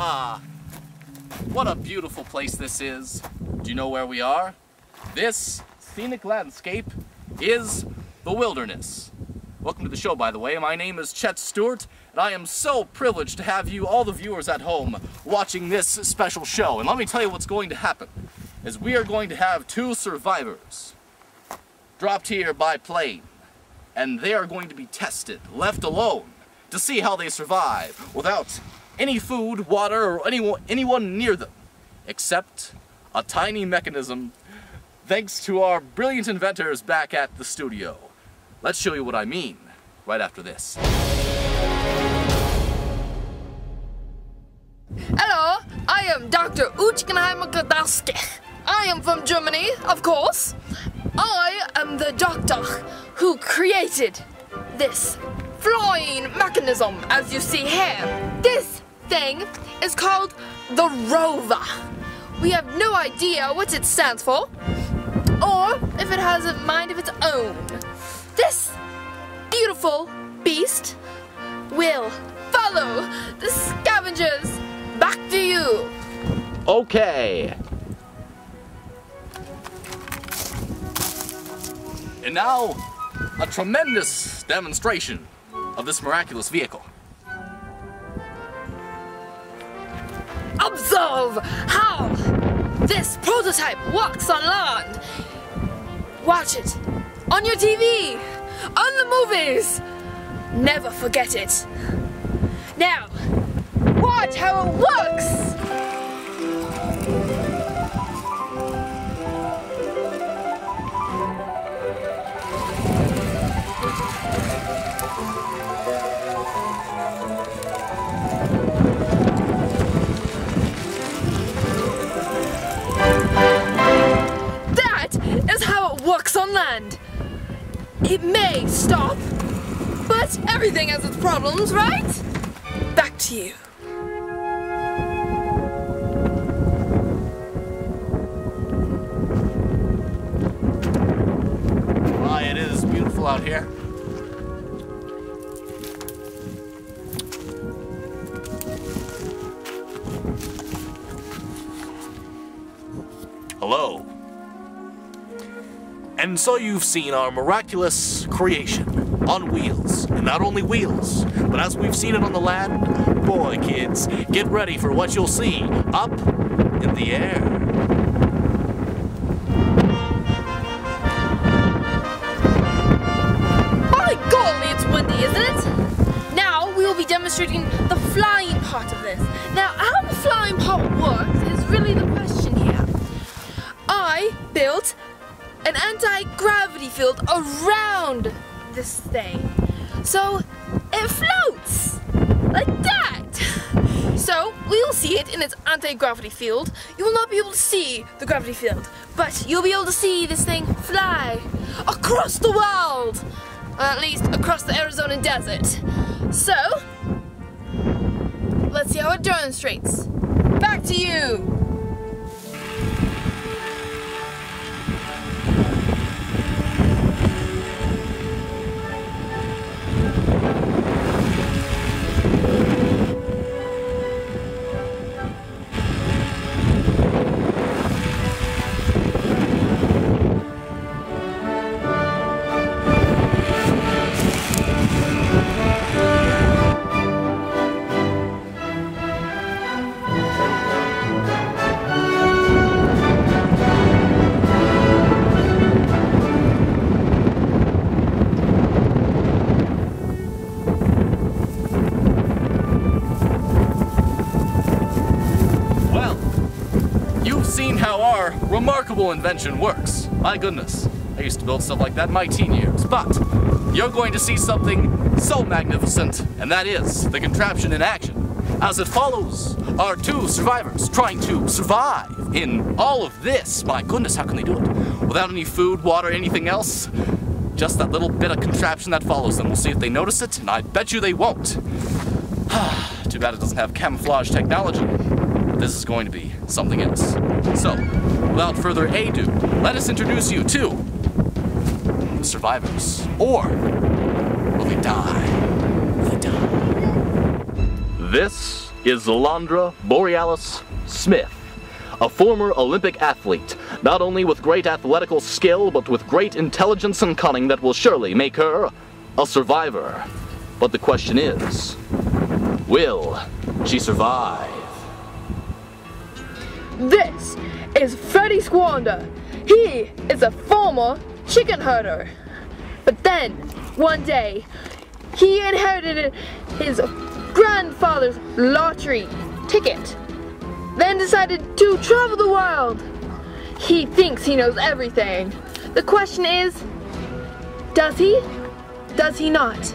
Ah, what a beautiful place this is. Do you know where we are? This scenic landscape is the wilderness. Welcome to the show, by the way. My name is Chet Stewart, and I am so privileged to have you, all the viewers at home, watching this special show. And let me tell you what's going to happen, is we are going to have two survivors dropped here by plane, and they are going to be tested, left alone, to see how they survive without any food, water, or anyone, anyone near them, except a tiny mechanism thanks to our brilliant inventors back at the studio. Let's show you what I mean right after this. Hello, I am Dr. Uchgenheimer Gadowski. I am from Germany, of course. I am the doctor who created this flying mechanism, as you see here. This thing is called the rover. We have no idea what it stands for, or if it has a mind of its own. This beautiful beast will follow the scavengers back to you. Okay. And now, a tremendous demonstration of this miraculous vehicle. Observe how this prototype walks on land. Watch it on your TV, on the movies. Never forget it. Now, watch how it works. Works on land. It may stop, but everything has its problems, right? Back to you. Why, it is beautiful out here. Hello. And so you've seen our miraculous creation on wheels. And not only wheels, but as we've seen it on the land, boy, kids, get ready for what you'll see up in the air. Field around this thing. So it floats like that. So we will see it in its anti-gravity field. You will not be able to see the gravity field, but you'll be able to see this thing fly across the world. At least across the Arizona desert. So, let's see how it demonstrates. Back to you. Remarkable invention works. My goodness, I used to build stuff like that in my teen years. But you're going to see something so magnificent, and that is the contraption in action. As it follows our two survivors trying to survive in all of this. My goodness, how can they do it? Without any food, water, anything else? Just that little bit of contraption that follows them. We'll see if they notice it, and I bet you they won't. Too bad it doesn't have camouflage technology. This is going to be something else. So, without further ado, let us introduce you to the survivors. Or will they die? They die? This is Zalandra Borealis Smith, a former Olympic athlete, not only with great athletical skill, but with great intelligence and cunning that will surely make her a survivor. But the question is, will she survive? This is Freddy Squander. He is a former chicken herder. But then, one day, he inherited his grandfather's lottery ticket. Then decided to travel the world. He thinks he knows everything. The question is, does he? Does he not?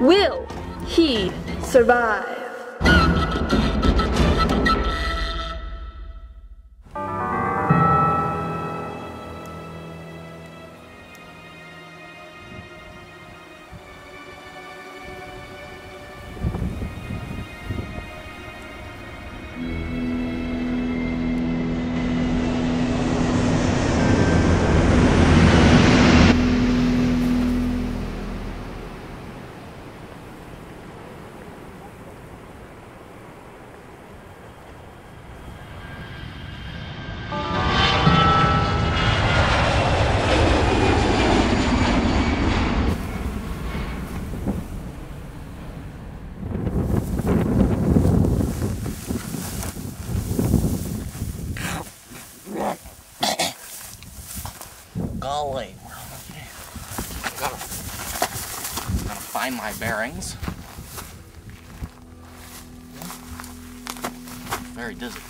Will he survive? Golly, gotta, gotta find my bearings. Very dizzy.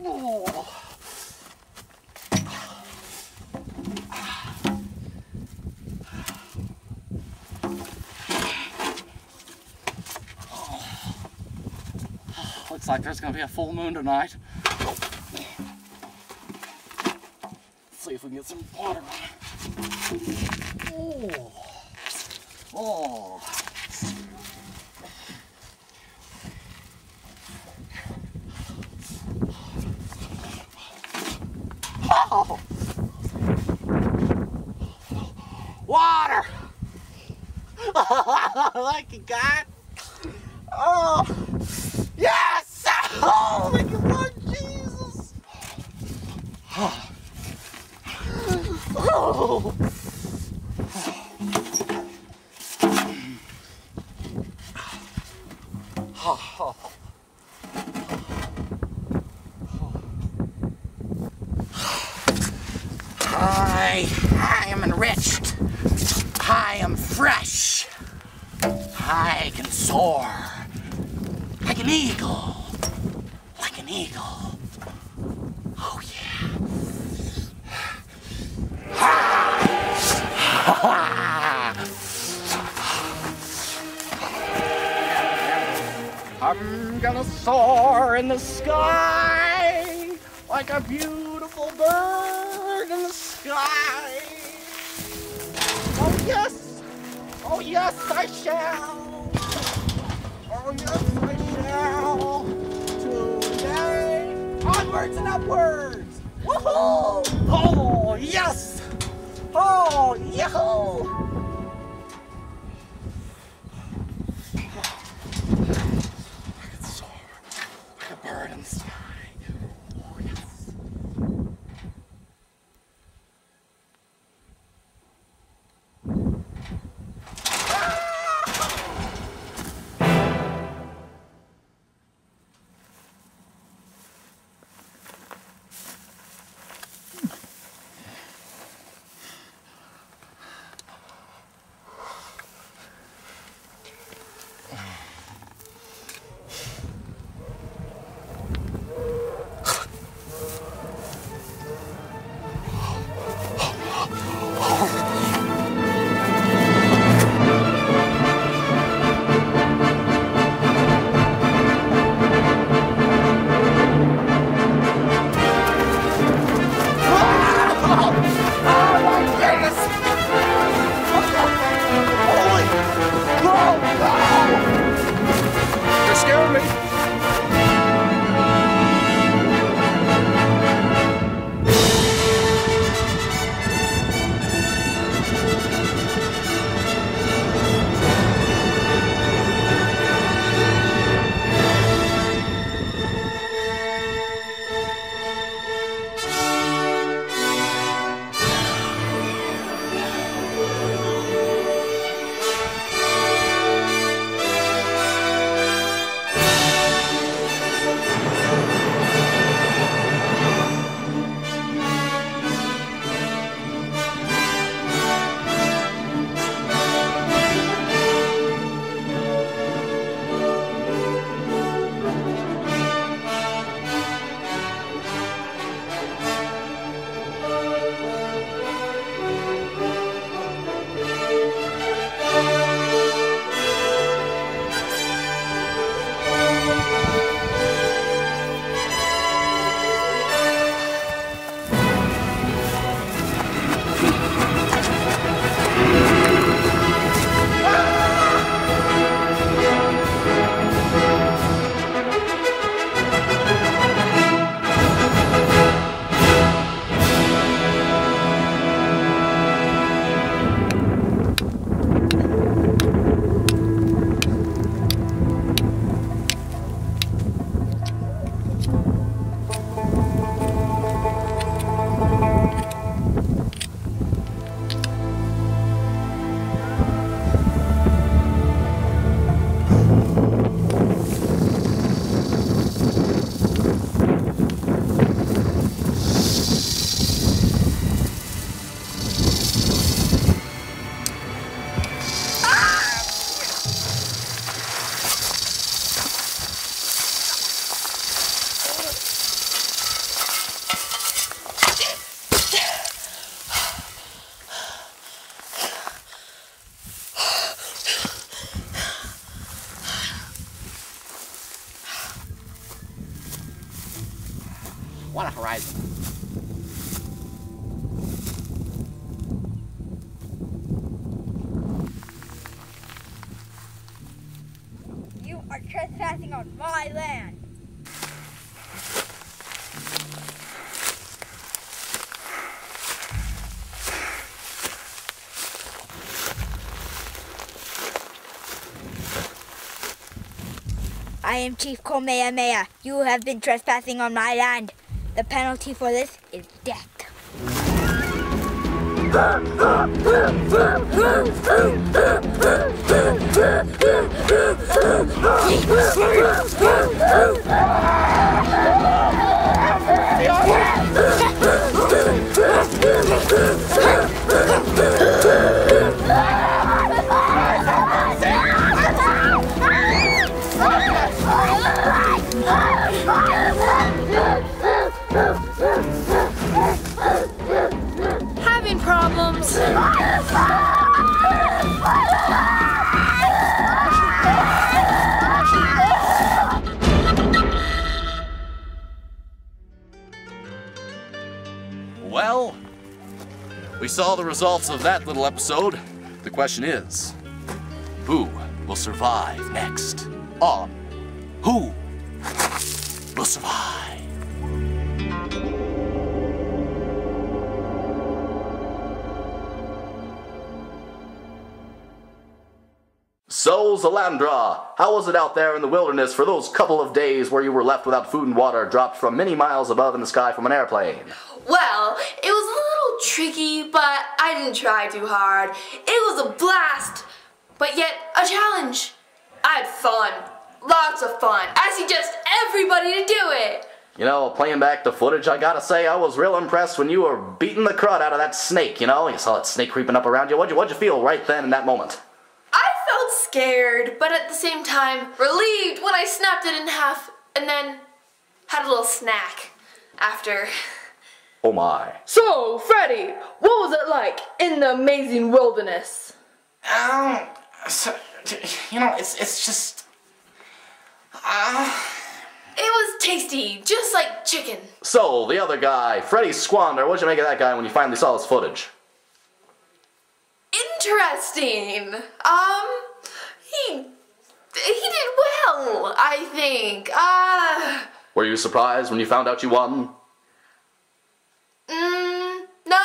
Looks like there's gonna be a full moon tonight. Let's see if we can get some water. Oh. Oh. Water! Got. Oh, yes! Oh, you, Lord Jesus! Oh. I, I am enriched. I am fresh. I can soar like an eagle. Like an eagle. Oh, yeah. I'm gonna soar in the sky like a beautiful bird in the sky. Oh yes, oh yes I shall. Shall. Today, onwards and upwards. Woohoo! Oh yes! Oh yahoo! Trespassing on my land. I am Chief Kamehameha. You have been trespassing on my land. The penalty for this is death. Keep the slayer! Results of that little episode. The question is, who will survive next on Who Will Survive? So, Zalandra, how was it out there in the wilderness for those couple of days where you were left without food and water dropped from many miles above in the sky from an airplane? Well, it was a little tricky, but I didn't try too hard. It was a blast, but yet a challenge. I had fun. Lots of fun. I suggest everybody to do it. You know, playing back the footage, I gotta say, I was real impressed when you were beating the crud out of that snake, you know? You saw that snake creeping up around you. What'd you, what'd you feel right then in that moment? I felt scared, but at the same time relieved when I snapped it in half and then had a little snack after. Oh my. So, Freddy, what was it like in the amazing wilderness? Um, so, you know, it's it's just. Uh, It was tasty, just like chicken. So, the other guy, Freddy Squander, what'd you make of that guy when you finally saw his footage? Interesting. Um, he he did well, I think. Uh, Were you surprised when you found out you won? mm, no.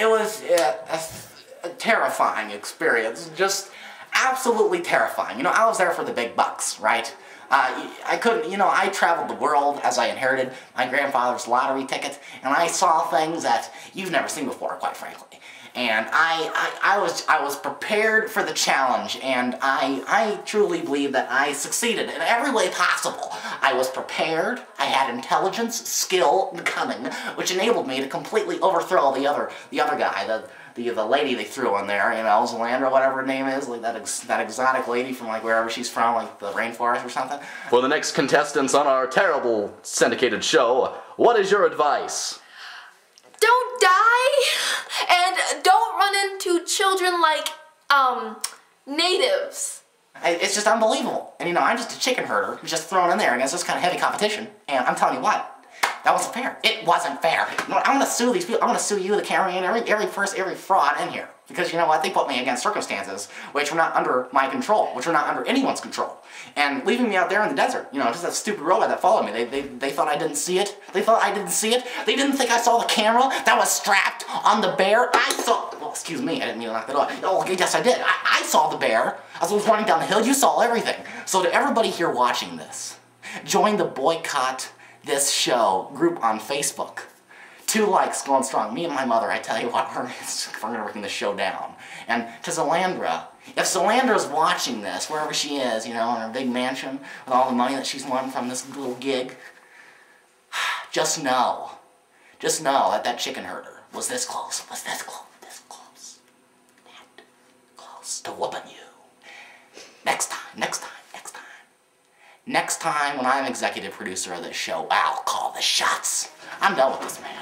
It was uh, a, a terrifying experience. Just absolutely terrifying. You know, I was there for the big bucks, right? Uh, I couldn't, you know, I traveled the world as I inherited my grandfather's lottery ticket, and I saw things that you've never seen before, quite frankly. And I, I, I was, I was prepared for the challenge, and I, I truly believe that I succeeded in every way possible. I was prepared. I had intelligence, skill, and cunning, which enabled me to completely overthrow the other, the other guy, the, the, the lady they threw in there, you know, Zelandra, whatever her name is, like that, ex- that exotic lady from like wherever she's from, like the rainforest or something. For the next contestants on our terrible syndicated show, what is your advice? Don't die, and don't run into children like um natives. It's just unbelievable. And you know, I'm just a chicken herder who's just thrown in there against this kind of heavy competition. And I'm telling you what, that wasn't fair. It wasn't fair. You know what, I'm gonna sue these people. I'm gonna sue you, the camera, and every every first every fraud in here. Because you know what? They put me against circumstances which were not under my control, which were not under anyone's control. And leaving me out there in the desert, you know, just that stupid robot that followed me. They, they, they thought I didn't see it. They thought I didn't see it. They didn't think I saw the camera that was strapped on the bear. I saw. Well, excuse me, I didn't mean to knock that off. Oh, yes, I did. I, I saw the bear. As I was running down the hill, you saw everything. So to everybody here watching this, join the boycott this show group on Facebook. Two likes going strong. Me and my mother, I tell you what, we're, we're gonna bring the show down. And to Zalandra, if Zalandra's watching this, wherever she is, you know, in her big mansion, with all the money that she's won from this little gig, just know, just know that that chicken herder was this close, was this close, to whooping you. Next time, next time, next time. Next time when I'm executive producer of this show, I'll call the shots. I'm done with this man.